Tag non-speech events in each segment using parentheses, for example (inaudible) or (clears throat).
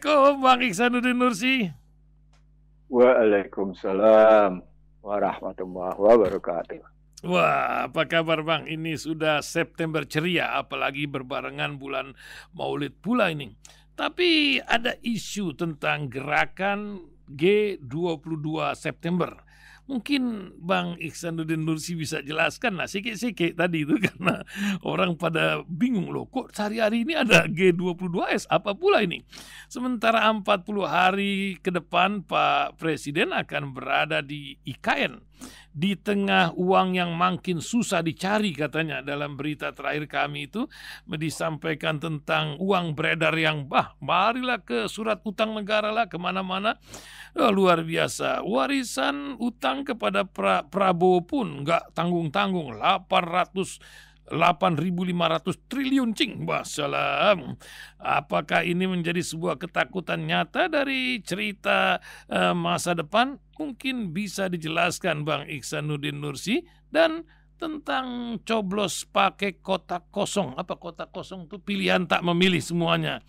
Assalamualaikum Bang Iksanuddin Nursi. Waalaikumsalam warahmatullahi wabarakatuh. Wah, apa kabar Bang? Ini sudah September ceria, apalagi berbarengan bulan Maulid pula ini. Tapi ada isu tentang gerakan G22 September. Mungkin Bang Iksanuddin Nursi bisa jelaskan lah sikit-sikit tadi itu. (laughs) Karena orang pada bingung loh kok sehari-hari ini ada G22S apa pula ini. Sementara 40 hari ke depan Pak Presiden akan berada di IKN di tengah uang yang makin susah dicari katanya dalam berita terakhir kami itu disampaikan tentang uang beredar yang bah marilah ke surat utang negara lah ke mana-mana. Oh, luar biasa. Warisan utang kepada pra Prabowo pun nggak tanggung-tanggung. 800 8.500 triliun cing. Wassalam. Apakah ini menjadi sebuah ketakutan nyata dari cerita uh, masa depan? Mungkin bisa dijelaskan Bang Iksanuddin Nursi dan tentang coblos pakai kotak kosong. Apa kotak kosong itu pilihan tak memilih semuanya.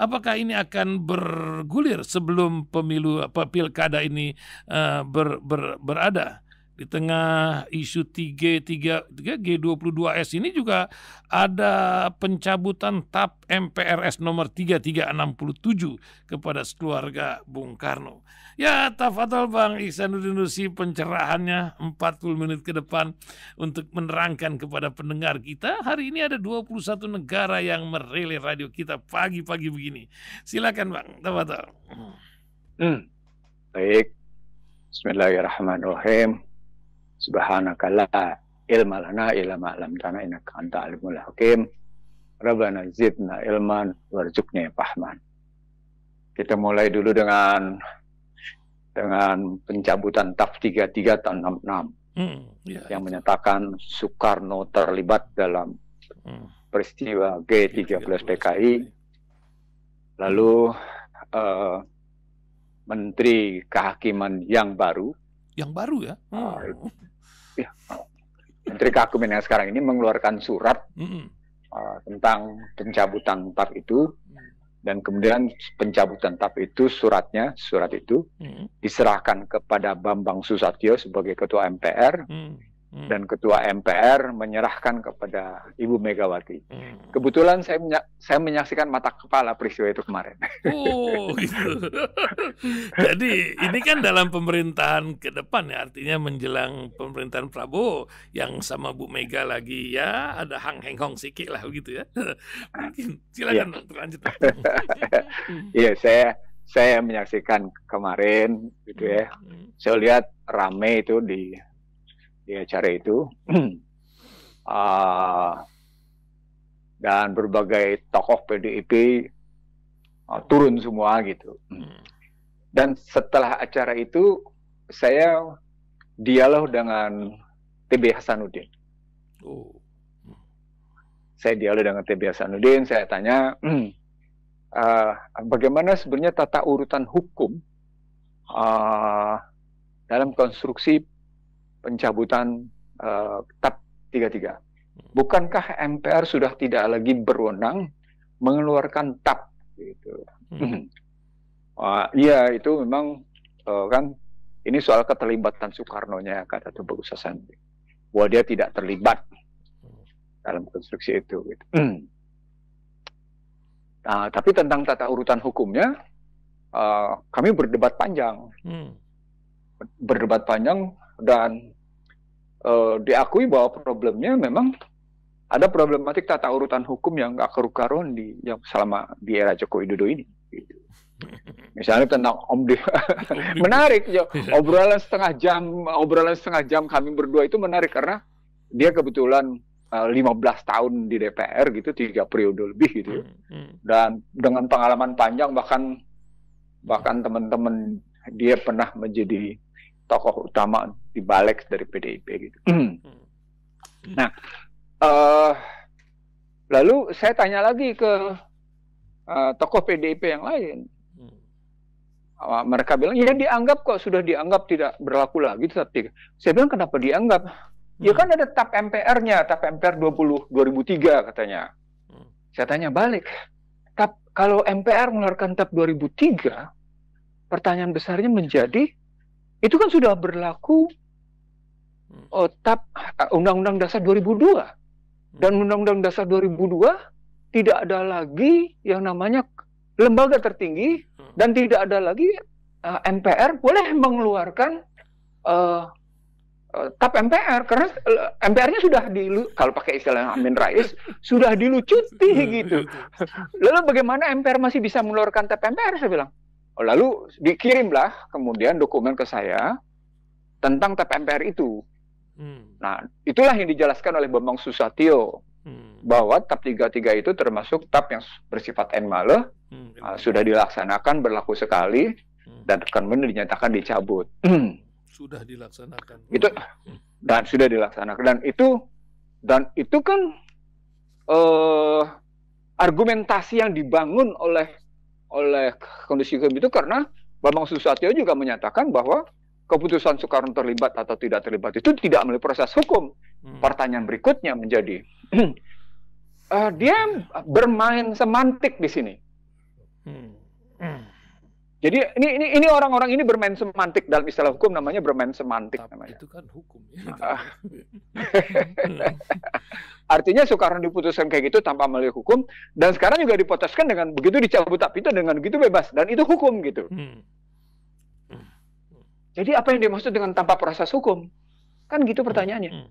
Apakah ini akan bergulir sebelum pemilu apa pilkada ini uh, ber, ber, berada? Di tengah isu 3, 3, 3 G22S ini juga ada pencabutan TAP MPRS nomor 3367 kepada keluarga Bung Karno. Ya, tafadhol Bang Ihsanuddin Nusi pencerahannya 40 menit ke depan untuk menerangkan kepada pendengar kita. Hari ini ada 21 negara yang merelay radio kita pagi-pagi begini. Silakan Bang, tafadhol. Hmm. Baik. Bismillahirrahmanirrahim. Subhanaka la ilma lana illa ma 'allamtana innaka anta alimul hakim. Rabbana zidna ilman warzuqna fahman. Kita mulai dulu dengan dengan pencabutan TAF 33 tahun 66 hmm, ya, yang itu. menyatakan Soekarno terlibat dalam hmm. peristiwa G13 PKI. Lalu uh, Menteri Kehakiman yang baru yang baru ya? Hmm. (laughs) ya Menteri Kehakiman yang sekarang ini mengeluarkan surat hmm. uh, tentang pencabutan TAP itu hmm. dan kemudian pencabutan TAP itu suratnya surat itu hmm. diserahkan kepada Bambang Susatyo sebagai ketua MPR. Hmm hmm. dan ketua MPR menyerahkan kepada Ibu Megawati. Hmm. Kebetulan saya menya saya menyaksikan mata kepala peristiwa itu kemarin. Oh, (laughs) gitu. (laughs) Jadi ini kan dalam pemerintahan ke depan ya, artinya menjelang pemerintahan Prabowo yang sama Bu Mega lagi ya ada hang heng hong sikit lah begitu ya. (laughs) Mungkin silakan ya. lanjut. Iya, saya saya menyaksikan kemarin gitu ya. Hmm. Saya lihat rame itu di di acara itu uh, (clears throat) dan berbagai tokoh PDIP uh, turun semua gitu. Hmm. Dan setelah acara itu saya dialog dengan TB Hasanuddin. Oh. Saya dialog dengan TB Hasanuddin, saya tanya uh, (clears throat) bagaimana sebenarnya tata urutan hukum uh, dalam konstruksi pencabutan uh, TAP 33. Bukankah MPR sudah tidak lagi berwenang mengeluarkan TAP gitu. Hmm. uh, iya itu memang uh, kan ini soal keterlibatan Soekarno-nya kata Tubagus Hasan. Bahwa dia tidak terlibat dalam konstruksi itu gitu. Nah, tapi tentang tata urutan hukumnya uh, kami berdebat panjang. Hmm. Berdebat panjang dan uh, diakui bahwa problemnya memang ada problematik tata urutan hukum yang nggak kerukaruan di yang selama di era Joko Widodo ini. Gitu. Misalnya tentang Om (laughs) menarik ya obrolan setengah jam obrolan setengah jam kami berdua itu menarik karena dia kebetulan uh, eh, 15 tahun di DPR gitu tiga periode lebih gitu hmm, hmm. dan dengan pengalaman panjang bahkan bahkan teman-teman dia pernah menjadi tokoh utama di balik dari PDIP gitu. Hmm. nah, uh, lalu saya tanya lagi ke uh, tokoh PDIP yang lain. Uh, mereka bilang ya dianggap kok sudah dianggap tidak berlaku lagi tapi saya bilang kenapa dianggap? Ya hmm. kan ada TAP MPR-nya, TAP MPR 20 2003 katanya. Saya tanya balik. TAP kalau MPR mengeluarkan TAP 2003, pertanyaan besarnya menjadi itu kan sudah berlaku. Oh, TAP eh, Undang-Undang Dasar 2002 hmm. dan Undang-Undang Dasar 2002 tidak ada lagi yang namanya lembaga tertinggi hmm. dan tidak ada lagi uh, eh, MPR boleh mengeluarkan uh, uh, TAP MPR karena MPR-nya sudah di kalau pakai istilah Amin Rais (laughs) sudah dilucuti gitu. Lalu bagaimana MPR masih bisa mengeluarkan TAP MPR saya bilang. Oh, lalu dikirimlah kemudian dokumen ke saya tentang TAP MPR itu. Hmm. Nah, itulah yang dijelaskan oleh Bambang Susatyo hmm. bahwa TAP 33 itu termasuk TAP yang bersifat enmale, hmm. uh, sudah dilaksanakan berlaku sekali hmm. dan kemudian dinyatakan dicabut. (clears throat) sudah dilaksanakan. Itu dan sudah dilaksanakan dan itu dan itu kan uh, argumentasi yang dibangun oleh oleh kondisi hukum itu karena Bambang Susatyo juga menyatakan bahwa keputusan Soekarno terlibat atau tidak terlibat itu tidak melalui proses hukum. Hmm. Pertanyaan berikutnya menjadi uh, (clears throat) dia bermain semantik di sini. Hmm. Hmm. Jadi ini ini ini orang-orang ini bermain semantik dalam istilah hukum namanya bermain semantik Tapi namanya. Itu kan hukum ya. (laughs) Artinya Soekarno diputuskan kayak gitu tanpa melalui hukum dan sekarang juga diputuskan dengan begitu dicabut tapi itu dengan begitu bebas dan itu hukum gitu. Hmm. Jadi apa yang dimaksud dengan tanpa proses hukum? Kan gitu pertanyaannya. Hmm.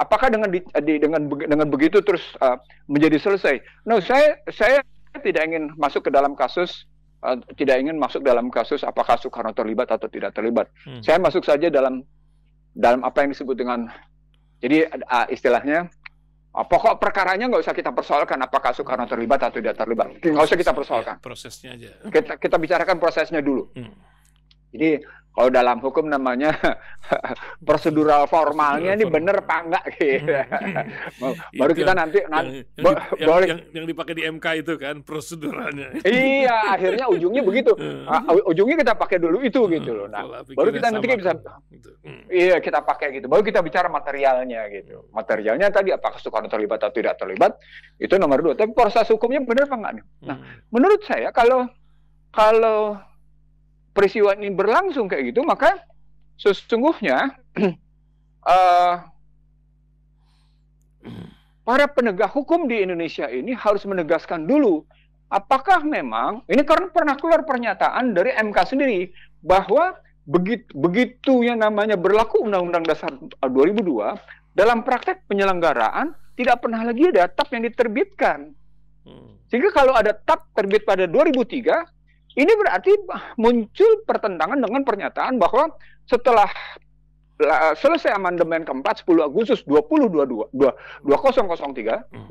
Apakah dengan di, di, dengan dengan begitu terus uh, menjadi selesai? No, saya saya tidak ingin masuk ke dalam kasus uh, tidak ingin masuk dalam kasus apakah Soekarno terlibat atau tidak terlibat. Hmm. Saya masuk saja dalam dalam apa yang disebut dengan jadi uh, istilahnya uh, pokok perkaranya nggak usah kita persoalkan apakah Soekarno terlibat atau tidak terlibat. Nggak usah kita persoalkan. Ya, prosesnya aja. Kita kita bicarakan prosesnya dulu. Hmm. Jadi kalau dalam hukum namanya (laughs) prosedural formalnya ini benar apa enggak gitu. (laughs) Baru kita nanti nanti yang, boleh yang, yang dipakai di MK itu kan proseduralnya. iya, (laughs) akhirnya ujungnya begitu. Uh, ujungnya kita pakai dulu itu gitu loh. Nah, baru kita nanti bisa gitu. Hmm. Iya, kita pakai gitu. Baru kita bicara materialnya gitu. Materialnya tadi apakah Soekarno terlibat atau tidak terlibat itu nomor dua. Tapi proses hukumnya benar apa enggak nih? Nah, hmm. menurut saya kalau kalau peristiwa ini berlangsung kayak gitu, maka sesungguhnya uh, (clears throat) para penegak hukum di Indonesia ini harus menegaskan dulu apakah memang ini karena pernah keluar pernyataan dari MK sendiri bahwa begitu begitu yang namanya berlaku Undang-Undang Dasar 2002 dalam praktek penyelenggaraan tidak pernah lagi ada TAP yang diterbitkan. Hmm. Sehingga kalau ada TAP terbit pada 2003 ini berarti muncul pertentangan dengan pernyataan bahwa setelah selesai amandemen keempat 10 Agustus 2022 2003 2002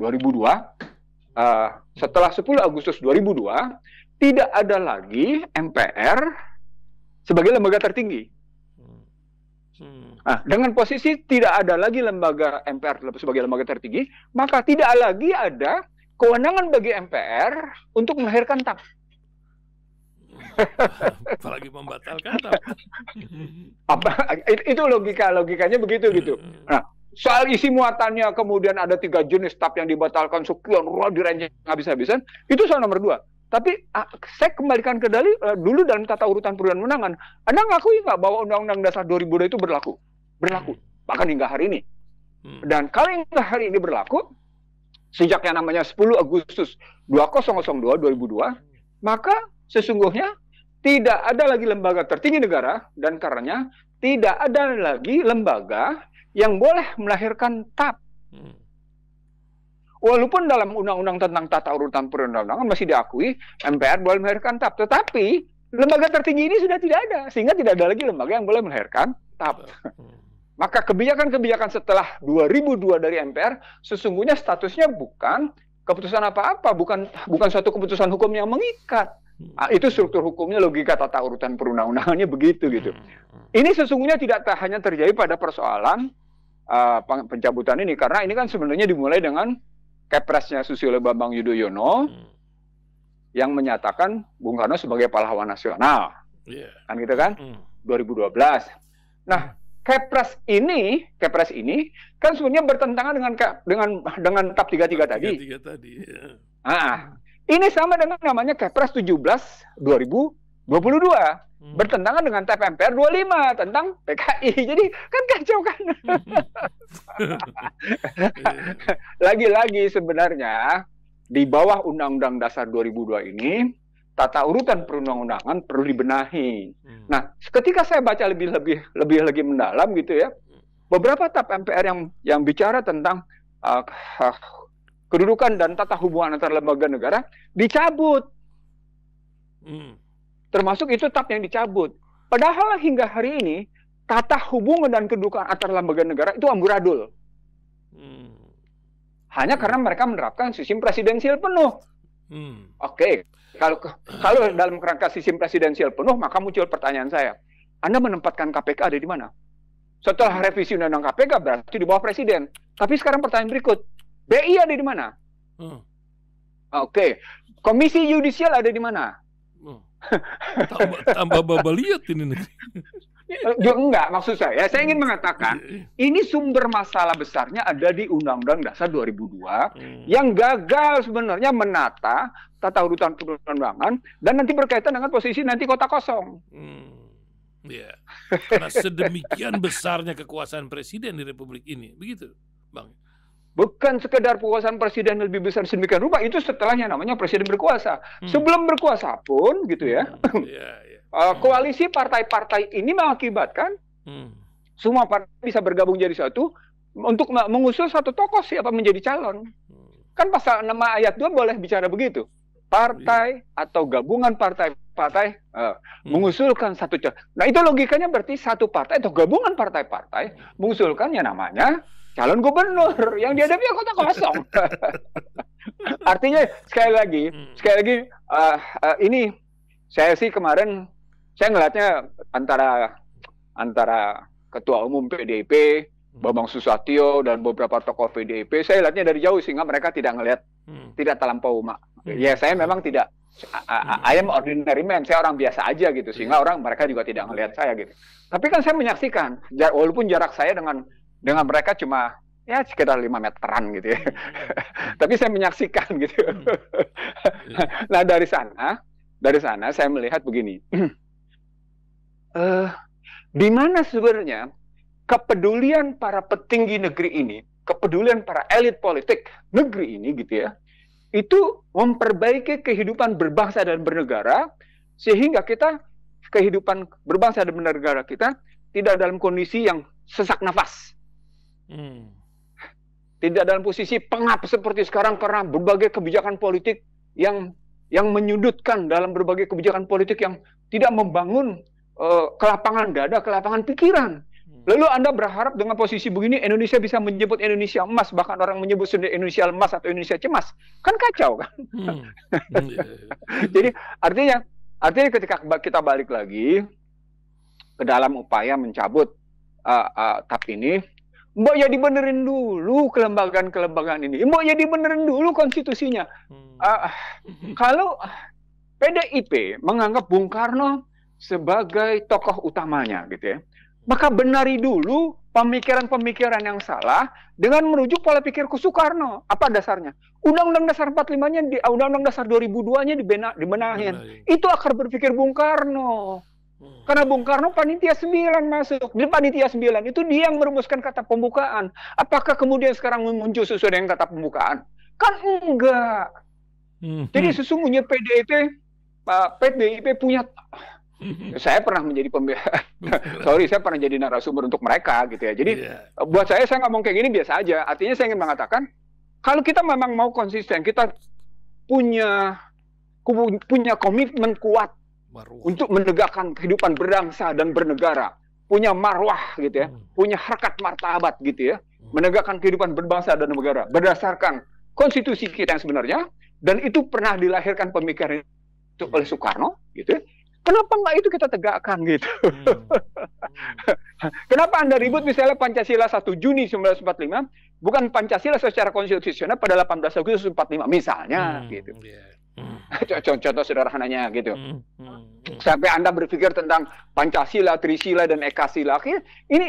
uh, setelah 10 Agustus 2002 tidak ada lagi MPR sebagai lembaga tertinggi. Hmm. Nah, dengan posisi tidak ada lagi lembaga MPR sebagai lembaga tertinggi, maka tidak lagi ada kewenangan bagi MPR untuk melahirkan TAP. (laughs) apalagi membatalkan apa? Itu logika logikanya begitu gitu. Nah soal isi muatannya kemudian ada tiga jenis tap yang dibatalkan sekian roh direnceng habis-habisan itu soal nomor dua. Tapi ah, saya kembalikan ke dalil uh, dulu dalam tata urutan perundangan menangan anda ngakui nggak bahwa undang-undang dasar 2002 itu berlaku? Berlaku. Bahkan hingga hari ini. Hmm. dan kalau hingga hari ini berlaku sejak yang namanya 10 Agustus 2002 2002 maka sesungguhnya tidak ada lagi lembaga tertinggi negara dan karenanya tidak ada lagi lembaga yang boleh melahirkan TAP. Hmm. Walaupun dalam undang-undang tentang tata urutan perundang-undangan masih diakui MPR boleh melahirkan TAP, tetapi lembaga tertinggi ini sudah tidak ada sehingga tidak ada lagi lembaga yang boleh melahirkan TAP. (laughs) Hmm. Maka kebijakan-kebijakan setelah 2002 dari MPR sesungguhnya statusnya bukan keputusan apa-apa, bukan bukan suatu keputusan hukum yang mengikat Ah, itu struktur hukumnya logika tata urutan perundang-undangannya begitu gitu. Hmm. Ini sesungguhnya tidak hanya terjadi pada persoalan uh, pencabutan ini karena ini kan sebenarnya dimulai dengan Kepresnya Susilo Bambang Yudhoyono hmm. yang menyatakan Bung Karno sebagai pahlawan nasional. Yeah. Kan gitu kan? Hmm. 2012. Nah, Kepres ini, Kepres ini kan sebenarnya bertentangan dengan dengan dengan TAP 33 tadi. 33 tadi. Ya. Ah, ini sama dengan namanya Kepres 17 2022 hmm. bertentangan dengan TAP MPR 25 tentang PKI. (laughs) Jadi kan kacau kan. (laughs) Lagi-lagi sebenarnya di bawah Undang-Undang Dasar 2002 ini tata urutan perundang-undangan perlu dibenahi. Hmm. Nah, ketika saya baca lebih lebih lebih lagi mendalam gitu ya, beberapa TAP MPR yang yang bicara tentang uh, kedudukan dan tata hubungan antar lembaga negara dicabut. Hmm Termasuk itu tap yang dicabut. Padahal hingga hari ini tata hubungan dan kedudukan antar lembaga negara itu amburadul. Hmm. Hanya karena mereka menerapkan sistem presidensial penuh. Hmm. Oke, okay. Kalau kalau dalam kerangka sistem presidensial penuh, maka muncul pertanyaan saya: Anda menempatkan KPK ada di mana? Setelah revisi undang-undang KPK berarti di bawah presiden. Tapi sekarang pertanyaan berikut: BI ada di mana? Hmm. Oke, okay. Komisi Yudisial ada di mana? Hmm tambah, tambah babaliat ini negeri. (laughs) Ya, enggak, maksud saya, saya ingin mengatakan iya, iya. ini sumber masalah besarnya ada di Undang-Undang Dasar 2002 hmm. yang gagal sebenarnya menata tata urutan perundangan dan nanti berkaitan dengan posisi nanti kota kosong. Hmm. Ya, karena sedemikian besarnya kekuasaan presiden di Republik ini, begitu, Bang bukan sekedar kekuasaan presiden lebih besar sedemikian rupa itu setelahnya namanya presiden berkuasa hmm. sebelum berkuasa pun gitu ya hmm. yeah. Uh, koalisi partai-partai ini mengakibatkan hmm. semua partai bisa bergabung jadi satu untuk mengusung satu tokoh siapa menjadi calon hmm. kan pasal nama ayat 2 boleh bicara begitu partai yeah. atau gabungan partai-partai uh, hmm. mengusulkan satu calon nah itu logikanya berarti satu partai atau gabungan partai-partai hmm. mengusulkan yang namanya calon gubernur yang dihadapi kota kosong. (laughs) Artinya sekali lagi, hmm. sekali lagi uh, uh, ini saya sih kemarin saya ngelihatnya antara antara ketua umum PDIP hmm. Bambang Susatyo dan beberapa tokoh PDIP saya lihatnya dari jauh sehingga mereka tidak ngelihat hmm. tidak terlampau mak. Hmm. Ya saya memang tidak I am ordinary man, saya orang biasa aja gitu sehingga orang mereka juga tidak ngelihat saya gitu. Tapi kan saya menyaksikan walaupun jarak saya dengan dengan mereka cuma ya sekitar lima meteran gitu ya. Hmm. (laughs) Tapi saya menyaksikan gitu. Hmm. (laughs) nah dari sana, dari sana saya melihat begini. (clears throat) uh, di mana sebenarnya kepedulian para petinggi negeri ini, kepedulian para elit politik negeri ini gitu ya, itu memperbaiki kehidupan berbangsa dan bernegara sehingga kita kehidupan berbangsa dan bernegara kita tidak dalam kondisi yang sesak nafas. Hmm. Tidak dalam posisi pengap seperti sekarang karena berbagai kebijakan politik yang yang menyudutkan dalam berbagai kebijakan politik yang tidak membangun uh, kelapangan dada, kelapangan pikiran. Hmm. Lalu Anda berharap dengan posisi begini Indonesia bisa menyebut Indonesia emas, bahkan orang menyebut Indonesia emas atau Indonesia cemas. Kan kacau kan? Hmm. Iya. (laughs) Jadi artinya artinya ketika kita balik lagi ke dalam upaya mencabut uh, uh, TAP ini, Mbok ya dibenerin dulu kelembagaan-kelembagaan ini. Mbok ya dibenerin dulu konstitusinya. Hmm. Uh, kalau (laughs) PDIP menganggap Bung Karno sebagai tokoh utamanya gitu ya. Maka benari dulu pemikiran-pemikiran yang salah dengan merujuk pola pikirku Soekarno. Apa dasarnya? Undang-Undang Dasar 45-nya di Undang-Undang Dasar 2002-nya dibenahin. Itu akar berpikir Bung Karno. Hmm. Karena Bung Karno panitia 9 masuk. Di panitia 9 itu dia yang merumuskan kata pembukaan. Apakah kemudian sekarang muncul sesuai dengan kata pembukaan? Kan enggak. Hmm. Jadi sesungguhnya PDIP Pak PDIP punya. (laughs) saya pernah menjadi pembela (laughs) sorry saya pernah jadi narasumber untuk mereka gitu ya jadi yeah. buat saya saya ngomong kayak gini biasa aja artinya saya ingin mengatakan kalau kita memang mau konsisten kita punya punya komitmen kuat marwah. untuk menegakkan kehidupan berbangsa dan bernegara, punya marwah gitu ya, hmm. punya harkat martabat gitu ya, hmm. menegakkan kehidupan berbangsa dan negara berdasarkan konstitusi kita yang sebenarnya dan itu pernah dilahirkan pemikiran itu oleh hmm. Soekarno gitu ya. Kenapa nggak itu kita tegakkan gitu? Hmm. (laughs) Kenapa Anda ribut misalnya Pancasila 1 Juni 1945 bukan Pancasila secara konstitusional pada 18 Agustus 45 misalnya hmm, gitu. Yeah. (laughs) Contoh, contoh sederhananya gitu. Hmm, hmm, hmm. Sampai Anda berpikir tentang Pancasila, Trisila, dan Ekasila. Ini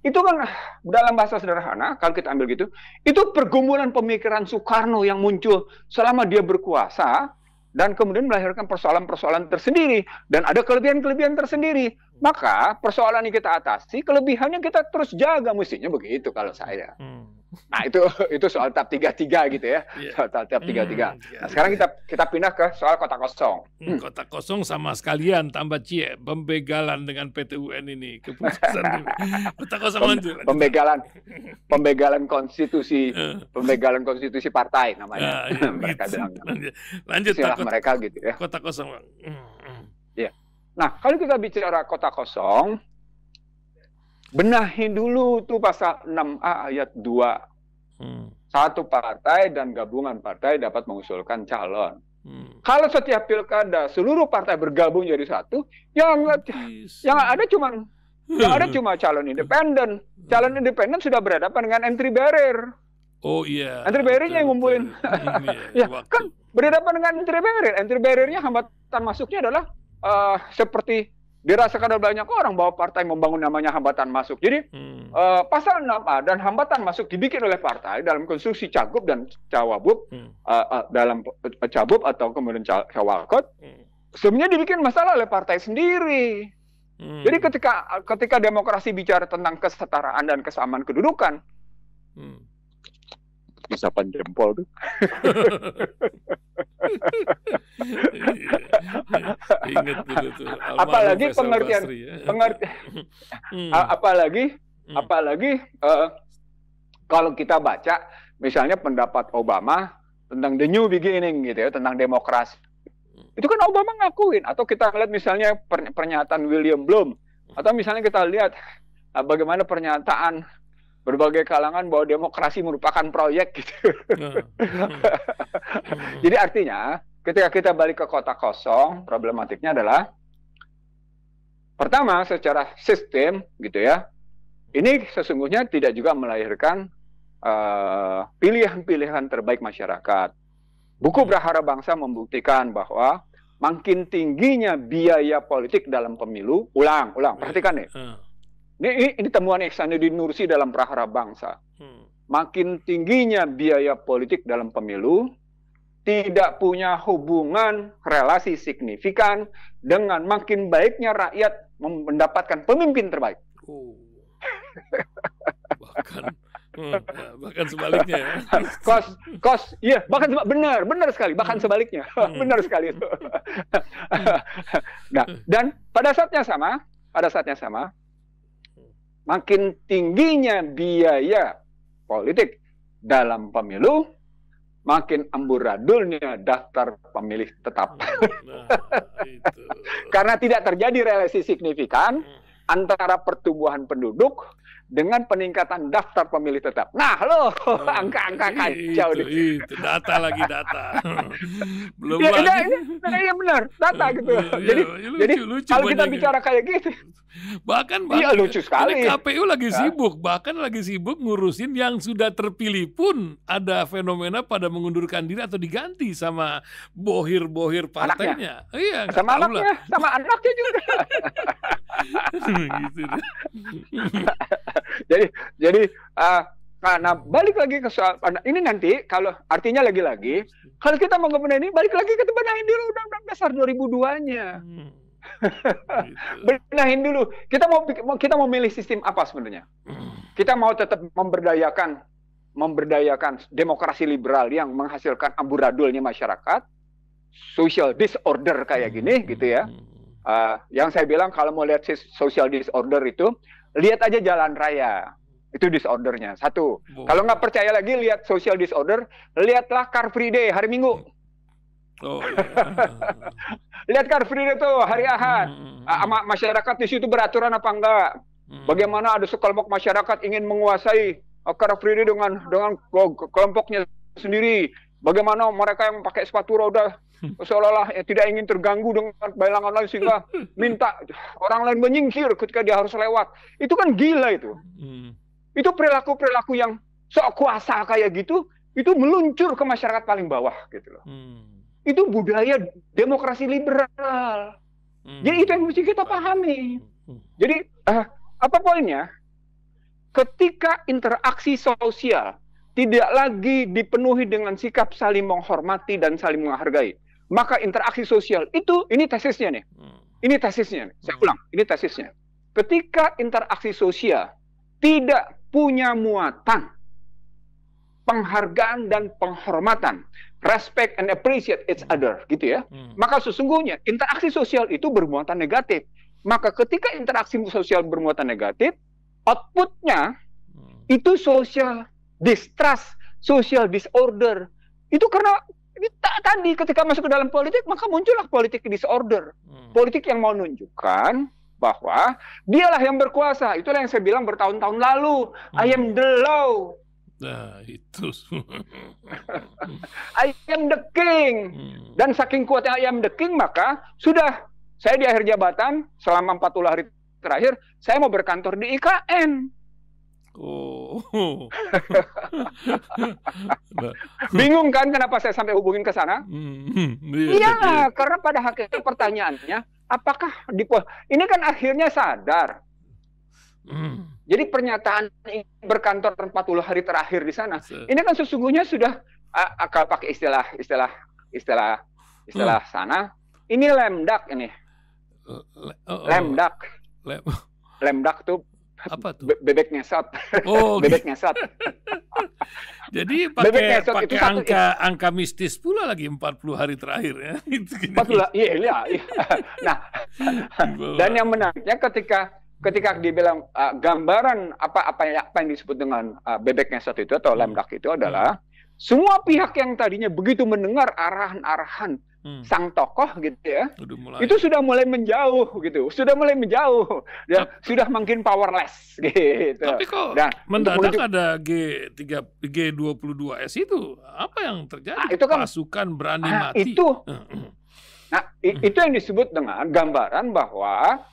itu kan dalam bahasa sederhana kalau kita ambil gitu, itu pergumulan pemikiran Soekarno yang muncul selama dia berkuasa dan kemudian melahirkan persoalan-persoalan tersendiri dan ada kelebihan-kelebihan tersendiri. Maka persoalan yang kita atasi, kelebihannya kita terus jaga mestinya begitu kalau saya. Hmm. Nah itu itu soal tahap tiga tiga gitu ya, yeah. soal tahap tiga tiga. Hmm, nah sekarang kita kita pindah ke soal kota kosong. Hmm. Kota kosong sama sekalian tambah cie pembegalan dengan PTUN ini keputusan. (laughs) Kota kosong lanjut. Pembegalan pembegalan konstitusi (laughs) eh. pembegalan konstitusi partai namanya. Ya, ya, (laughs) mereka gitu. bilang. Lanjut, lanjut mereka gitu ya. Kota kosong. Hmm. Nah, kalau kita bicara kota kosong, benahi dulu tuh pasal 6A ayat 2. Hmm. Satu partai dan gabungan partai dapat mengusulkan calon. Hmm. Kalau setiap pilkada seluruh partai bergabung jadi satu, yang yang ada cuma yang ada cuma calon independen. Calon independen sudah berhadapan dengan entry barrier. Oh iya. Entry barrier-nya yang ngumpulin. (laughs) ya, kan berhadapan dengan entry barrier. Entry barrier-nya hambatan masuknya adalah uh, seperti dirasakan oleh banyak orang bahwa partai membangun namanya hambatan masuk. Jadi hmm. uh, pasal 6A dan hambatan masuk dibikin oleh partai dalam konstruksi cagup dan cawabub hmm. uh, uh, dalam cagup atau kemudian cawakot hmm. sebenarnya dibikin masalah oleh partai sendiri. Hmm. Jadi ketika ketika demokrasi bicara tentang kesetaraan dan kesamaan kedudukan, hmm. Bisa jempol tuh. Ingat dulu tuh. Apalagi pengertian ya. pengertian hmm. apalagi hmm. apalagi uh, kalau kita baca misalnya pendapat Obama tentang the new beginning gitu ya, tentang demokrasi. Hmm. Itu kan Obama ngakuin atau kita lihat misalnya pernyataan William Bloom atau misalnya kita lihat uh, bagaimana pernyataan berbagai kalangan bahwa demokrasi merupakan proyek gitu. Hmm. (laughs) Jadi artinya ketika kita balik ke kota kosong, problematiknya adalah pertama secara sistem gitu ya. Ini sesungguhnya tidak juga melahirkan eh, pilihan-pilihan uh, terbaik masyarakat. Buku Brahara Bangsa membuktikan bahwa makin tingginya biaya politik dalam pemilu, ulang, ulang, perhatikan nih. Ini, ini, ini temuan Ihsanuddin Nursi dalam Prahara Bangsa. Hmm. Makin tingginya biaya politik dalam pemilu, tidak punya hubungan relasi signifikan dengan makin baiknya rakyat mendapatkan pemimpin terbaik. Oh. (laughs) bahkan hmm, ya, bahkan sebaliknya ya. (laughs) Kos kos iya bahkan benar benar sekali bahkan hmm. sebaliknya (laughs) hmm. benar sekali itu. nah dan pada saatnya sama pada saatnya sama makin tingginya biaya politik dalam pemilu makin amburadulnya daftar pemilih tetap. Nah, (laughs) Karena tidak terjadi relasi signifikan hmm. antara pertumbuhan penduduk dengan peningkatan daftar pemilih tetap. Nah, lo oh, angka-angka kacau itu, itu data lagi data. (laughs) Belum ya, lagi. Ini, ini, ini benar, data gitu. Ya, jadi ya, lucu, jadi lucu kalau kita bicara kayak gitu, Bahkan iya, lucu sekali. KPU lagi ya. sibuk, bahkan lagi sibuk ngurusin yang sudah terpilih pun ada fenomena pada mengundurkan diri atau diganti sama bohir-bohir partainya. Anaknya. Iya, sama anaknya, lah. sama anaknya juga. (laughs) gitu (laughs) (laughs) jadi jadi uh, nah balik lagi ke soal ini nanti kalau artinya lagi-lagi kalau kita mau kemudian ini balik lagi ke benahin dulu undang-undang dasar 2002-nya. Hmm. gitu. benahin dulu. Kita mau kita mau milih sistem apa sebenarnya? Hmm. Kita mau tetap memberdayakan memberdayakan demokrasi liberal yang menghasilkan amburadulnya masyarakat, social disorder kayak gini gitu ya. Uh, yang saya bilang kalau mau lihat social disorder itu lihat aja jalan raya. Itu disordernya. Satu. Oh. Kalau nggak percaya lagi lihat social disorder, lihatlah Car Free Day hari Minggu. Oh, iya. (laughs) lihat Car Free Day tuh hari Ahad. Hmm. Masyarakat di situ beraturan apa enggak? Hmm. Bagaimana ada sekelompok masyarakat ingin menguasai uh, Car Free Day dengan dengan kelompoknya sendiri. Bagaimana mereka yang pakai sepatu roda seolah-olah ya, tidak ingin terganggu dengan bayangan lain sehingga minta orang lain menyingkir ketika dia harus lewat. Itu kan gila itu. Hmm. Itu perilaku-perilaku yang sok kuasa kayak gitu, itu meluncur ke masyarakat paling bawah gitu loh. Hmm. Itu budaya demokrasi liberal. Hmm. Jadi itu yang mesti kita pahami. Hmm. Jadi uh, apa poinnya? ketika interaksi sosial tidak lagi dipenuhi dengan sikap saling menghormati dan saling menghargai, maka interaksi sosial itu ini tesisnya nih. Hmm. Ini tesisnya. Nih. Saya hmm. ulang, ini tesisnya. Ketika interaksi sosial tidak punya muatan penghargaan dan penghormatan, respect and appreciate each other, gitu ya. Hmm. Maka sesungguhnya interaksi sosial itu bermuatan negatif. Maka ketika interaksi sosial bermuatan negatif, outputnya hmm. itu social distrust, social disorder. Itu karena tadi ketika masuk ke dalam politik maka muncullah politik disorder. Hmm. Politik yang mau menunjukkan bahwa dialah yang berkuasa. Itulah yang saya bilang bertahun-tahun lalu. Hmm. I am the law. Nah, itu. (laughs) I am the king. Hmm. Dan saking kuatnya I am the king, maka sudah saya di akhir jabatan selama 40 hari terakhir, saya mau berkantor di IKN. Oh. (laughs) Bingung kan kenapa saya sampai hubungin ke sana? Hmm, iya, iya, iya, karena pada hakikatnya pertanyaannya, apakah di ini kan akhirnya sadar Hmm. Jadi pernyataan berkantor 40 hari terakhir di sana, ini kan sesungguhnya sudah kalau pakai istilah istilah istilah istilah hmm. sana, ini lemdak ini. Uh, uh, lemdak. Lem lemdak tuh apa tuh? Be bebek ngesot. Oh, (laughs) bebek ngesot. Jadi pakai pakai angka itu, angka mistis pula lagi 40 hari terakhir ya. (laughs) 40 iya, iya, iya. Nah, dan yang menariknya ketika ketika dibilang uh, gambaran apa apa yang, apa yang disebut dengan uh, bebek ngesot itu atau lemdak itu adalah hmm. semua pihak yang tadinya begitu mendengar arahan-arahan hmm. sang tokoh gitu ya, itu sudah mulai menjauh gitu, sudah mulai menjauh dan Tapi, sudah makin powerless (laughs) gitu. Tapi kok dan, mendadak menuju, ada G3 G22S itu apa yang terjadi? Nah, itu kan, Pasukan berani nah, mati. Itu. nah, itu yang disebut dengan gambaran bahwa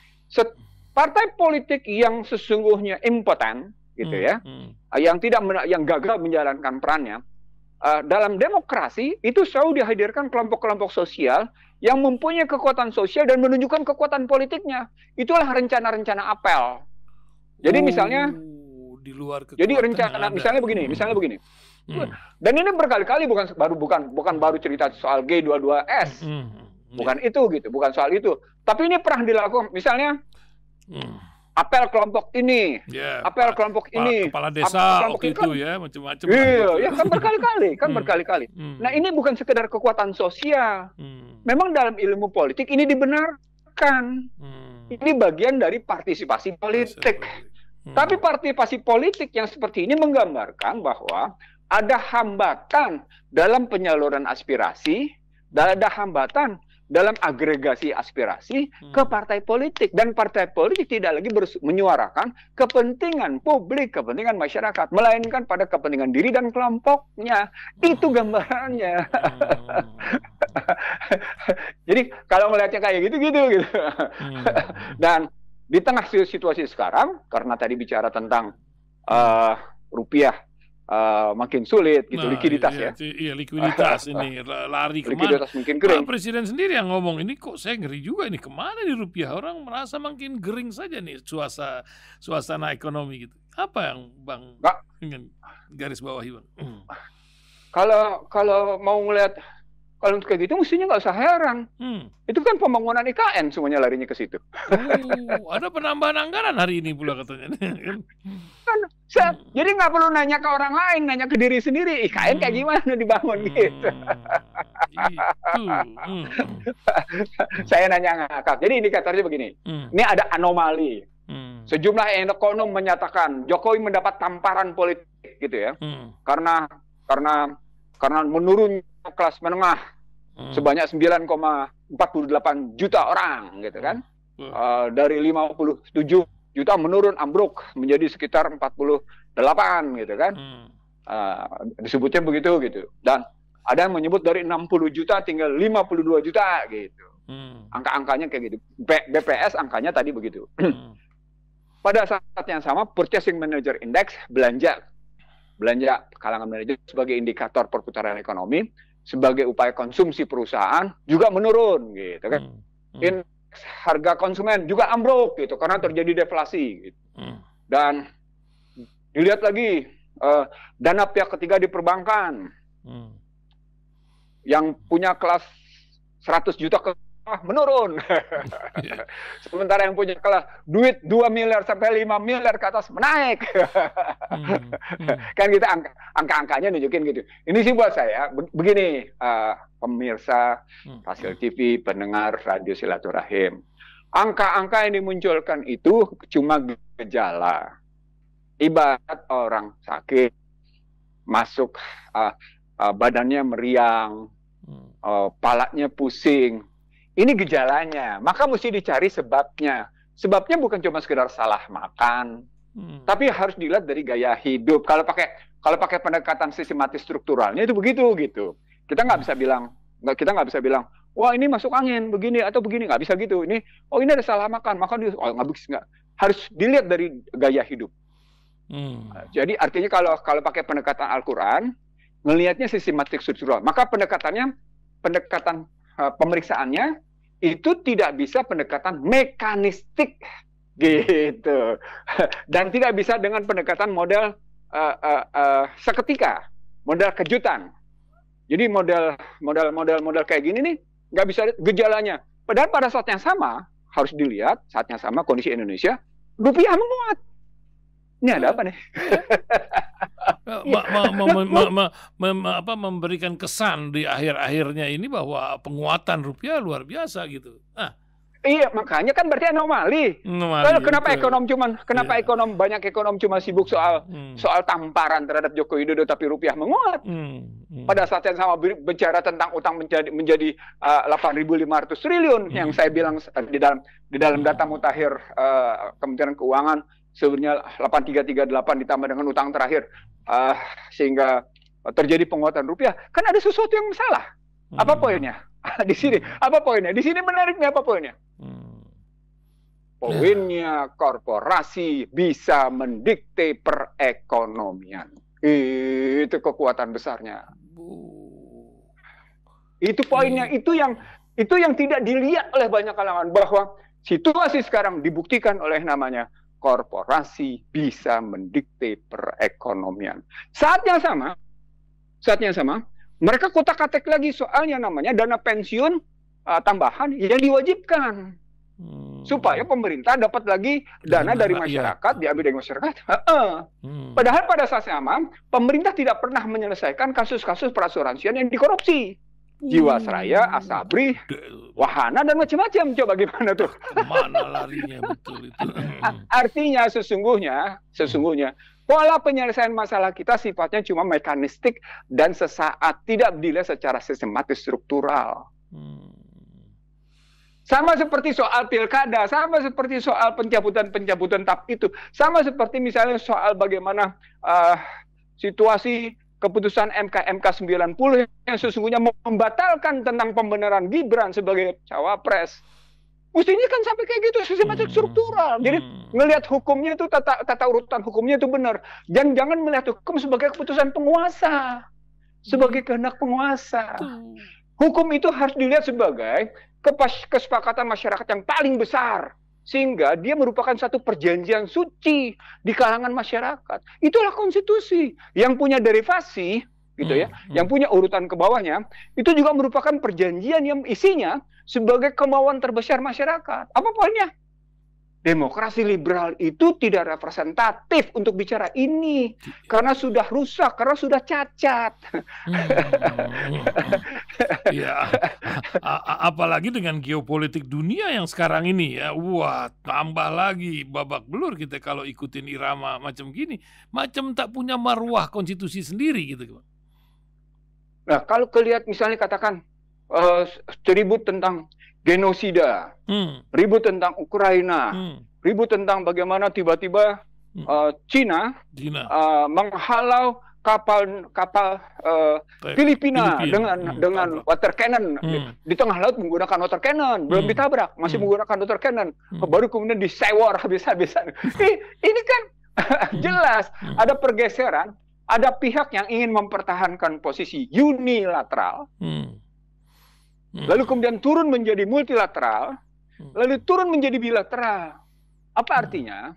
partai politik yang sesungguhnya impoten gitu hmm, ya, hmm. yang tidak yang gagal menjalankan perannya uh, dalam demokrasi itu selalu dihadirkan kelompok-kelompok sosial yang mempunyai kekuatan sosial dan menunjukkan kekuatan politiknya. Itulah rencana-rencana apel. Jadi oh, misalnya di luar Jadi rencana misalnya begini, misalnya begini. Hmm. Dan ini berkali-kali bukan baru bukan bukan baru cerita soal G22S. Hmm. hmm. Bukan yeah. itu gitu, bukan soal itu. Tapi ini pernah dilakukan misalnya Hmm. Apel kelompok ini, yeah, apel kelompok kepala, ini, kepala desa kelompok itu kan, ya macam-macam. Iya, gitu. ya kan berkali-kali, kan hmm. berkali-kali. Hmm. Nah ini bukan sekedar kekuatan sosial. Hmm. Memang dalam ilmu politik ini dibenarkan. Hmm. Ini bagian dari partisipasi politik. Hmm. Tapi partisipasi politik yang seperti ini menggambarkan bahwa ada hambatan dalam penyaluran aspirasi, ada hambatan dalam agregasi aspirasi hmm. ke partai politik dan partai politik tidak lagi menyuarakan kepentingan publik, kepentingan masyarakat, melainkan pada kepentingan diri dan kelompoknya. Hmm. Itu gambarannya. Hmm. (laughs) Jadi kalau melihatnya kayak gitu-gitu gitu. Hmm. (laughs) dan di tengah situasi sekarang karena tadi bicara tentang uh, rupiah uh, makin sulit gitu nah, likuiditas iya, ya. Iya likuiditas ini (laughs) lari ke mana? Likuiditas mungkin kering. Nah, presiden sendiri yang ngomong ini kok saya ngeri juga ini ke mana nih rupiah orang merasa makin kering saja nih suasana suasana ekonomi gitu. Apa yang bang Nggak. ingin garis bawahi bang? Kalau kalau mau ngelihat kalau untuk kayak gitu mestinya nggak usah heran. Hmm. Itu kan pembangunan IKN semuanya larinya ke situ. Oh, ada penambahan anggaran hari ini pula katanya. (laughs) kan, hmm. Jadi nggak perlu nanya ke orang lain, nanya ke diri sendiri. IKN hmm. kayak gimana dibangun hmm. gitu. Itu. Hmm. (laughs) Saya nanya ngakak. Jadi indikatornya begini. Hmm. Ini ada anomali. Hmm. Sejumlah ekonom menyatakan Jokowi mendapat tamparan politik gitu ya. Hmm. Karena karena karena menurun kelas menengah hmm. sebanyak 9,48 juta orang gitu kan. Hmm. Uh, dari 57 juta menurun ambruk menjadi sekitar 48 gitu kan. Hmm. Uh, disebutnya begitu gitu. Dan ada yang menyebut dari 60 juta tinggal 52 juta gitu. Hmm. Angka-angkanya kayak gitu. B BPS angkanya tadi begitu. Hmm. (clears throat) Pada saat yang sama Purchasing Manager Index belanja belanja kalangan manajer sebagai indikator perputaran ekonomi sebagai upaya konsumsi perusahaan juga menurun gitu kan. Hmm. Hmm. Indeks harga konsumen juga ambruk gitu karena terjadi deflasi gitu. Hmm. Dan Dilihat lagi uh, dana pihak ketiga di perbankan. Hmm. Yang punya kelas 100 juta ke ah, menurun. (laughs) Sementara yang punya kelas duit 2 miliar sampai 5 miliar ke atas menaik. hmm, (laughs) hmm. Kan kita angka, angka-angkanya nunjukin gitu. Ini sih buat saya begini uh, pemirsa hmm. hasil TV, pendengar radio silaturahim. Angka-angka yang dimunculkan itu cuma gejala. Ibarat orang sakit masuk uh, uh, badannya meriang, uh, palanya pusing, ini gejalanya, maka mesti dicari sebabnya. Sebabnya bukan cuma sekedar salah makan, hmm. tapi harus dilihat dari gaya hidup. Kalau pakai kalau pakai pendekatan sistematis strukturalnya itu begitu gitu. Kita nggak bisa bilang nggak kita nggak bisa bilang wah ini masuk angin begini atau begini nggak bisa gitu. Ini oh ini ada salah makan maka dia oh nggak bisa nggak harus dilihat dari gaya hidup. Hmm. Jadi artinya kalau kalau pakai pendekatan Al-Quran ngelihatnya sistematik struktural maka pendekatannya pendekatan uh, pemeriksaannya itu tidak bisa pendekatan mekanistik gitu. Dan tidak bisa dengan pendekatan model uh, uh, uh, seketika model kejutan. Jadi model model model model kayak gini nih nggak bisa gejalanya. Padahal pada saat yang sama harus dilihat saat yang sama kondisi Indonesia rupiah menguat. Ini ada apa nih apa, memberikan kesan di akhir-akhirnya ini bahwa penguatan rupiah luar biasa gitu. Nah, Iya, makanya kan berarti anomali. anomali kenapa betul. ekonom cuman kenapa yeah. ekonom banyak ekonom cuma sibuk soal hmm. soal tamparan terhadap Joko Widodo tapi rupiah menguat. Hmm. Hmm. Pada saat yang sama bicara tentang utang menjadi menjadi uh, 8.500 triliun hmm. yang saya bilang di dalam di dalam data mutakhir uh, Kementerian Keuangan sebenarnya 8338 ditambah dengan utang terakhir uh, sehingga terjadi penguatan rupiah, kan ada sesuatu yang salah. Apa hmm. poinnya? (laughs) di sini apa poinnya? Di sini menariknya apa poinnya? Hmm. Poinnya korporasi bisa mendikte perekonomian. Itu kekuatan besarnya. Itu poinnya. Hmm. Itu yang itu yang tidak dilihat oleh banyak kalangan bahwa situasi sekarang dibuktikan oleh namanya korporasi bisa mendikte perekonomian. Saat yang sama, saat yang sama, mereka kotak-katik lagi soalnya namanya dana pensiun uh, tambahan yang diwajibkan. Hmm. Supaya pemerintah dapat lagi dana, dari iya. masyarakat, iya. diambil dari masyarakat. Hmm. Padahal pada saat yang sama, pemerintah tidak pernah menyelesaikan kasus-kasus perasuransian yang dikorupsi. Jiwasraya. Asabri, Wahana dan macam-macam. Coba gimana tuh? Mana larinya betul itu? (laughs) Artinya sesungguhnya, sesungguhnya pola penyelesaian masalah kita sifatnya cuma mekanistik dan sesaat, tidak dilihat secara sistematis struktural. Hmm. Sama seperti soal pilkada, sama seperti soal pencabutan-pencabutan tap itu, sama seperti misalnya soal bagaimana uh, situasi keputusan MK MK 90 yang sesungguhnya membatalkan tentang pembenaran Gibran sebagai cawapres. Mestinya kan sampai kayak gitu sistematik hmm. struktural. Jadi hmm. ngelihat hukumnya itu tata, tata urutan hukumnya itu benar. Dan jangan melihat hukum sebagai keputusan penguasa, sebagai kehendak penguasa. Hukum itu harus dilihat sebagai kesepakatan masyarakat yang paling besar sehingga dia merupakan satu perjanjian suci di kalangan masyarakat. Itulah konstitusi yang punya derivasi gitu ya, hmm, hmm. yang punya urutan ke bawahnya, itu juga merupakan perjanjian yang isinya sebagai kemauan terbesar masyarakat. Apa poinnya? Demokrasi liberal itu tidak representatif untuk bicara ini karena sudah rusak, karena sudah cacat. Hmm. ya, apalagi dengan geopolitik dunia yang sekarang ini ya, wah tambah lagi babak belur kita kalau ikutin irama macam gini, macam tak punya marwah konstitusi sendiri gitu. Nah, kalau kelihat misalnya katakan uh, ribut tentang genosida, hmm. ribut tentang Ukraina, hmm. ribut tentang bagaimana tiba-tiba hmm. uh, Cina, Cina. Uh, menghalau kapal kapal uh, Filipina, Filipina dengan hmm. dengan water cannon hmm. di, di tengah laut menggunakan water cannon belum hmm. ditabrak masih hmm. menggunakan water cannon hmm. baru kemudian disewar habis-habisan ini kan hmm. (laughs) jelas hmm. ada pergeseran ada pihak yang ingin mempertahankan posisi unilateral hmm Hmm. Lalu kemudian turun menjadi multilateral, lalu turun menjadi bilateral. Apa artinya?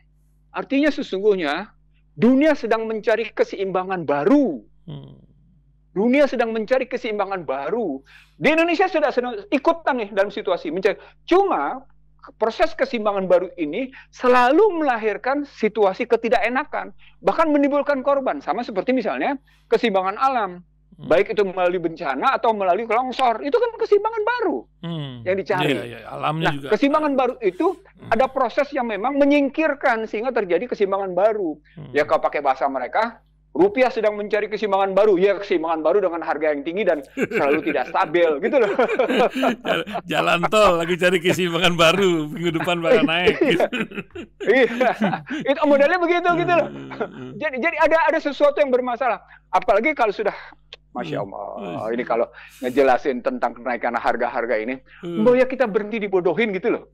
Artinya sesungguhnya dunia sedang mencari keseimbangan baru. Hmm. Dunia sedang mencari keseimbangan baru. Di Indonesia sudah sedang ikutan nih dalam situasi mencari. Cuma proses keseimbangan baru ini selalu melahirkan situasi ketidakenakan, bahkan menimbulkan korban. Sama seperti misalnya keseimbangan alam. Hmm. Baik itu melalui bencana atau melalui longsor, itu kan keseimbangan baru hmm. yang dicari. Yeah, yeah, alamnya nah, juga. keseimbangan baru itu hmm. ada proses yang memang menyingkirkan sehingga terjadi keseimbangan baru. Hmm. Ya kalau pakai bahasa mereka, rupiah sedang mencari keseimbangan baru. Ya keseimbangan baru dengan harga yang tinggi dan selalu tidak stabil, (laughs) gitu loh. Jalan tol lagi cari keseimbangan baru, minggu depan bakal naik. iya, itu modelnya begitu, gitu loh. Hmm, hmm, jadi jadi ada ada sesuatu yang bermasalah. Apalagi kalau sudah Masya hmm. Allah. Hmm. Ini kalau ngejelasin tentang kenaikan harga-harga ini, hmm. ya kita berhenti dibodohin gitu loh.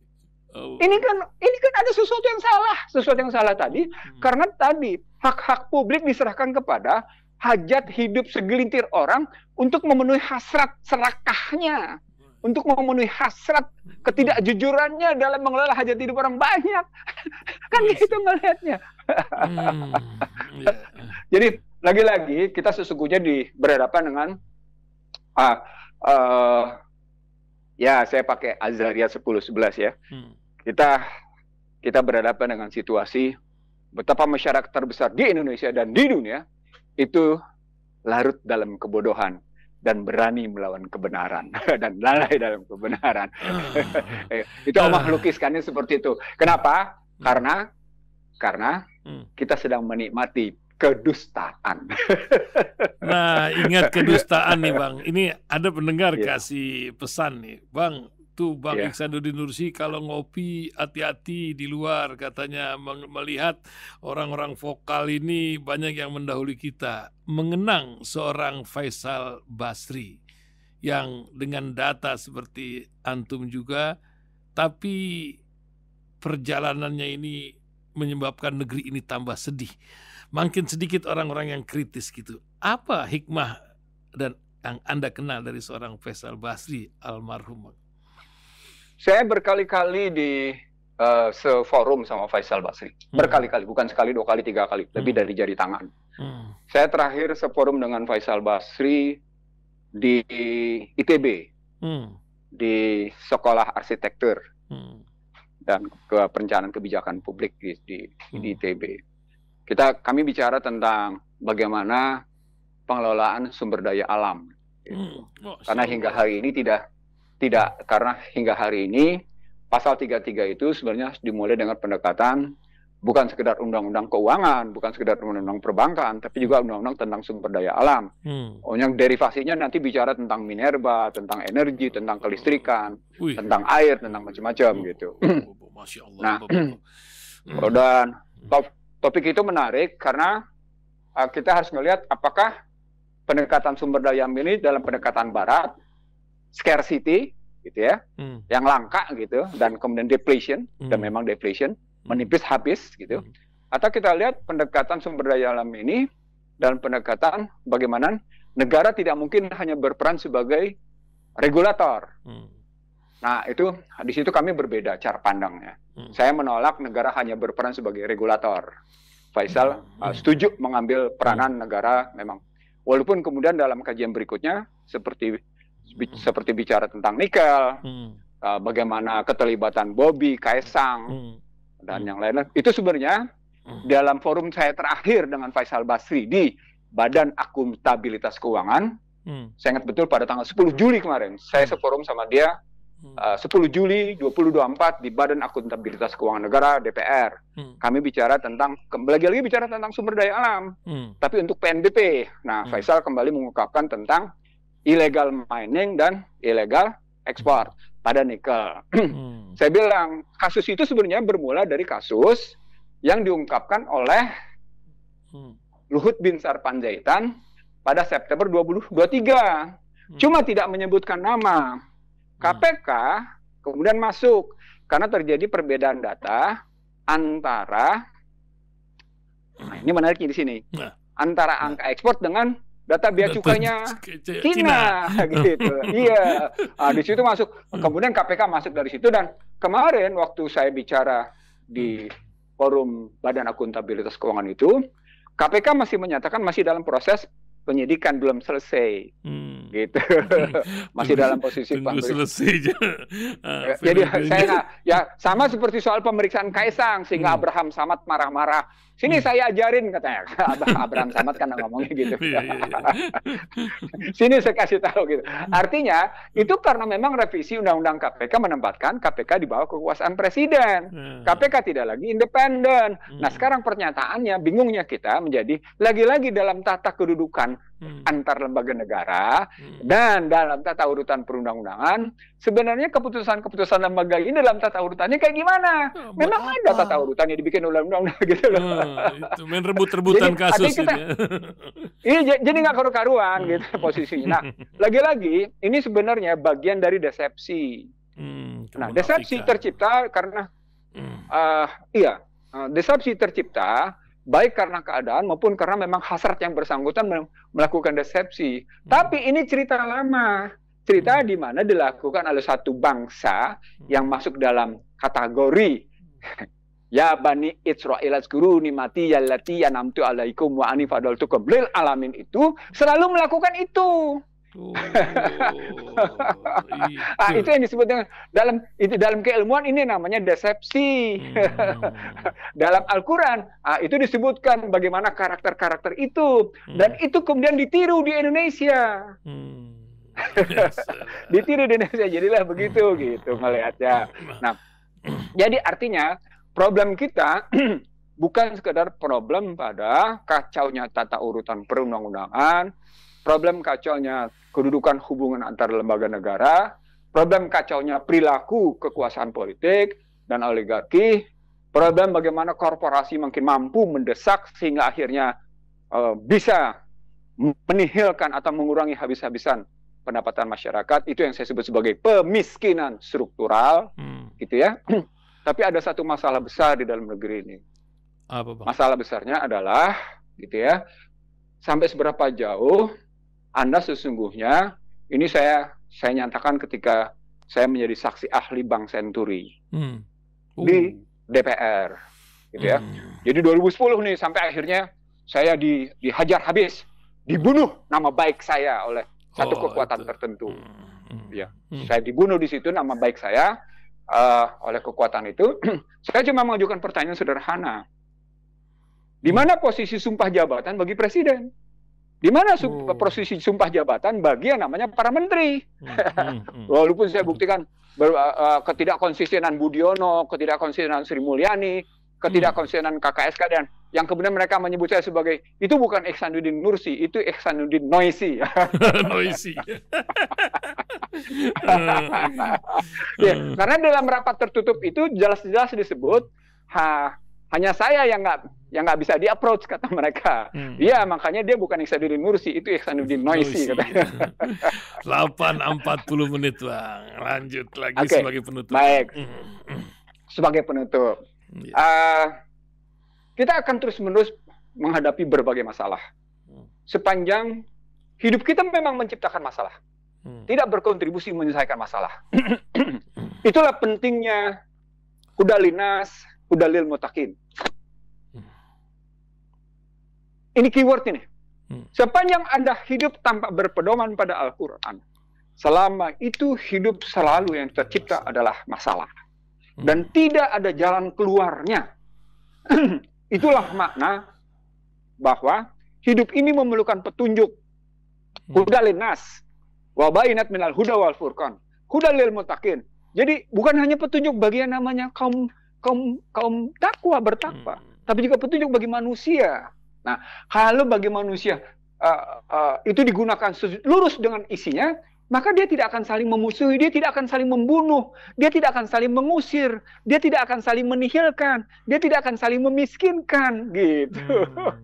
Oh. Ini kan ini kan ada sesuatu yang salah, sesuatu yang salah tadi hmm. karena tadi hak-hak publik diserahkan kepada hajat hidup segelintir orang untuk memenuhi hasrat serakahnya, untuk memenuhi hasrat ketidakjujurannya dalam mengelola hajat hidup orang banyak. (laughs) kan gitu melihatnya. hmm. (laughs) yeah. Jadi lagi-lagi kita sesungguhnya di berhadapan dengan uh, uh, ya saya pakai Azaria 1011 ya. Hmm. Kita kita berhadapan dengan situasi betapa masyarakat terbesar di Indonesia dan di dunia itu larut dalam kebodohan dan berani melawan kebenaran (laughs) dan lalai dalam kebenaran. Uh. (laughs) itu Omah lukiskannya seperti itu. Kenapa? Hmm. Karena karena hmm. kita sedang menikmati kedustaan. (laughs) Nah, ingat kedustaan nih, Bang. Ini ada pendengar yeah. kasih pesan nih, Bang. Tuh Bang yeah. Iksanuddin Nursi kalau ngopi hati-hati di luar katanya melihat orang-orang vokal ini banyak yang mendahului kita. Mengenang seorang Faisal Basri yang dengan data seperti antum juga tapi perjalanannya ini menyebabkan negeri ini tambah sedih makin sedikit orang-orang yang kritis gitu. Apa hikmah dan yang Anda kenal dari seorang Faisal Basri almarhum? Saya berkali-kali di uh, seforum sama Faisal Basri. Hmm. Berkali-kali, bukan sekali, dua kali, tiga kali. Lebih hmm. dari jari tangan. Hmm. Saya terakhir seforum dengan Faisal Basri di ITB. Hmm. Di Sekolah Arsitektur. Hmm. Dan ke perencanaan kebijakan publik di, di, hmm. di ITB kita kami bicara tentang bagaimana pengelolaan sumber daya alam. Gitu. Hmm. Oh, karena hingga hari ini tidak tidak karena hingga hari ini pasal 33 itu sebenarnya dimulai dengan pendekatan bukan sekedar undang-undang keuangan, bukan sekedar undang-undang perbankan, tapi juga undang-undang tentang sumber daya alam. Hmm. Oh, yang derivasinya nanti bicara tentang minerba, tentang energi, tentang kelistrikan, Wih. tentang air, tentang macam-macam gitu. Masya Allah. Nah, hmm. dan top topik itu menarik karena uh, kita harus melihat apakah pendekatan sumber daya ini dalam pendekatan barat scarcity gitu ya hmm. yang langka gitu dan kemudian depletion hmm. dan memang depletion hmm. menipis habis gitu hmm. atau kita lihat pendekatan sumber daya alam ini dalam pendekatan bagaimana negara tidak mungkin hanya berperan sebagai regulator hmm. Nah itu di situ kami berbeda cara pandangnya Hmm. Saya menolak negara hanya berperan sebagai regulator. Faisal hmm. uh, setuju mengambil peranan hmm. negara memang. Walaupun kemudian dalam kajian berikutnya seperti hmm. seperti bicara tentang nikel, hmm. uh, bagaimana keterlibatan Bobby, Kaisang hmm. dan hmm. yang lain itu sebenarnya hmm. dalam forum saya terakhir dengan Faisal Basri di Badan Akuntabilitas Keuangan. Hmm. Saya ingat betul pada tanggal 10 Juli kemarin, saya hmm. seforum sama dia Uh, 10 Juli 2024 di Badan Akuntabilitas Keuangan Negara DPR. Hmm. Kami bicara tentang lagi lagi bicara tentang sumber daya alam. Hmm. Tapi untuk PNBP. Nah, hmm. Faisal kembali mengungkapkan tentang illegal mining dan illegal ekspor pada nikel. (clears throat) Hmm. Saya bilang kasus itu sebenarnya bermula dari kasus yang diungkapkan oleh hmm. Luhut bin Sarpanjaitan pada September 2023. Hmm. Cuma tidak menyebutkan nama. KPK kemudian masuk. Karena terjadi perbedaan data antara nah ini menarik di sini. Nah. antara angka ekspor dengan data biaya cukainya (laughs) Cina, (laughs) gitu. Iya. Nah, di situ masuk. Hmm. kemudian KPK masuk dari situ. Dan kemarin waktu saya bicara di forum Badan Akuntabilitas Keuangan itu KPK masih menyatakan masih dalam proses penyidikan belum selesai, hmm. gitu. (laughs) Masih dalam posisi tunggu selesai aja. (laughs) Uh, Jadi saya ya sama seperti soal pemeriksaan Kaisang sehingga hmm. Abraham Samad marah-marah. Sini hmm. saya ajarin katanya. (laughs) Abraham Samad kan ngomongnya gitu. Iya, iya, iya. (laughs) Sini saya kasih tahu gitu. Artinya itu karena memang revisi Undang-Undang KPK menempatkan KPK di bawah kekuasaan presiden. Hmm. KPK tidak lagi independen. Nah sekarang pernyataannya bingungnya kita menjadi lagi-lagi dalam tata kedudukan hmm. antar lembaga negara hmm. dan dalam tata urutan perundang-undangan sebenarnya keputusan-keputusan lembaga ini dalam tata urutannya kayak gimana? Oh, Memang apa? ada tata urutannya dibikin undang-undang (laughs) gitu loh. Hmm, itu main rebut-rebutan kasus kita, ini. (laughs) Iya jadi nggak karu-karuan gitu hmm. posisinya. Nah lagi-lagi ini sebenarnya bagian dari desepsi. Hmm, nah desepsi tercipta karena hmm. uh, iya uh, desepsi tercipta baik karena keadaan maupun karena memang hasrat yang bersangkutan melakukan desepsi. Hmm. Tapi ini cerita lama, cerita hmm. di mana dilakukan oleh satu bangsa hmm. yang masuk dalam kategori (laughs) Ya bani Israel guru nimati yallati yanamtu alaikum wa ani fadaltukum lil alamin itu selalu melakukan itu. Oh, ah, itu yang disebut dengan dalam itu dalam keilmuan ini namanya desepsi. Hmm. (laughs) dalam Al-Qur'an ah, itu disebutkan bagaimana karakter-karakter itu hmm. dan itu kemudian ditiru di Indonesia. Hmm. (laughs) ditiru di Indonesia jadilah begitu hmm. gitu melihatnya. Nah, jadi artinya problem kita (clears throat) bukan sekedar problem pada kacaunya tata urutan perundang-undangan, problem kacaunya kedudukan hubungan antar lembaga negara, problem kacaunya perilaku kekuasaan politik dan oligarki, problem bagaimana korporasi makin mampu mendesak sehingga akhirnya uh, bisa menihilkan atau mengurangi habis-habisan pendapatan masyarakat itu yang saya sebut sebagai pemiskinan struktural hmm. gitu ya (clears throat) tapi ada satu masalah besar di dalam negeri ini Apa, Bang? masalah besarnya adalah gitu ya sampai seberapa jauh anda sesungguhnya ini saya saya nyatakan ketika saya menjadi saksi ahli Bank Senturi hmm. uh. di DPR, gitu ya. Hmm. Jadi 2010 nih sampai akhirnya saya di, dihajar habis, dibunuh nama baik saya oleh satu oh, kekuatan itu. tertentu. Hmm. Hmm. Ya, hmm. saya dibunuh di situ nama baik saya uh, oleh kekuatan itu. (clears throat) saya cuma mengajukan pertanyaan sederhana. Di mana posisi sumpah jabatan bagi presiden? Di mana oh. posisi sumpah jabatan bagi yang namanya para menteri? Hmm, hmm, hmm. (laughs) Walaupun saya buktikan ber, uh, ketidakkonsistenan Budiono, ketidakkonsistenan Sri Mulyani, ketidakkonsistenan KKSK dan yang kemudian mereka menyebut saya sebagai itu bukan Ihsanuddin Nursi, itu Ihsanuddin Noisi. (laughs) Noisi. (laughs) ya, karena dalam rapat tertutup itu jelas-jelas disebut ha, hanya saya yang nggak yang nggak bisa di approach kata mereka. Hmm. Iya hmm. makanya dia bukan Iksanuddin Nursi itu Iksanuddin Noisi katanya. 8.40 menit bang. Lanjut lagi okay. sebagai penutup. Baik. Hmm. Sebagai penutup. Yeah. Iya. Uh, kita akan terus menerus menghadapi berbagai masalah. Hmm. Sepanjang hidup kita memang menciptakan masalah. Hmm. Tidak berkontribusi menyelesaikan masalah. Itulah pentingnya kuda linas, hudalil mutakin. Ini keyword ini. Hmm. Sepanjang Anda hidup tanpa berpedoman pada Al-Quran, selama itu hidup selalu yang tercipta adalah masalah. Hmm. Dan tidak ada jalan keluarnya. (clears throat) Itulah makna bahwa hidup ini memerlukan petunjuk. Hmm. Hudalil nas. Wabainat minal huda wal furqan. Hudalil mutakin. Jadi bukan hanya petunjuk bagi yang namanya kaum kaum kaum takwa bertakwa, hmm. tapi juga petunjuk bagi manusia. Nah, kalau bagi manusia uh, uh, itu digunakan lurus dengan isinya, maka dia tidak akan saling memusuhi, dia tidak akan saling membunuh, dia tidak akan saling mengusir, dia tidak akan saling menihilkan, dia tidak akan saling memiskinkan, gitu. Hmm.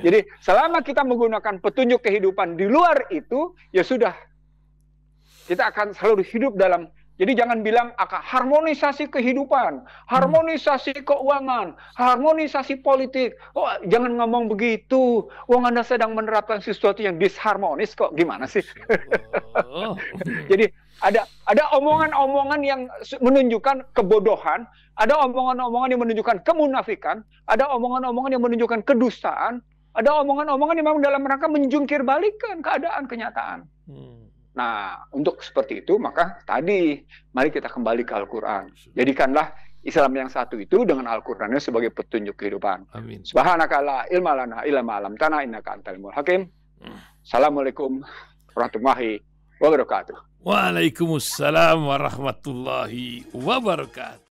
(laughs) Jadi selama kita menggunakan petunjuk kehidupan di luar itu, ya sudah kita akan selalu hidup dalam jadi jangan bilang akan harmonisasi kehidupan, harmonisasi keuangan, harmonisasi politik. Oh, jangan ngomong begitu. Wong Anda sedang menerapkan sesuatu yang disharmonis kok. Gimana sih? Oh. (laughs) Jadi ada ada omongan-omongan yang menunjukkan kebodohan, ada omongan-omongan yang menunjukkan kemunafikan, ada omongan-omongan yang menunjukkan kedustaan, ada omongan-omongan yang memang dalam rangka menjungkir balikan keadaan kenyataan. Hmm. Nah, untuk seperti itu maka tadi mari kita kembali ke Al-Qur'an. Jadikanlah Islam yang satu itu dengan Al-Qur'annya sebagai petunjuk kehidupan. Amin. Subhanaka la ilma lana illa ma 'allamtana innaka antal hakim. Assalamualaikum warahmatullahi wabarakatuh. Waalaikumsalam warahmatullahi wabarakatuh.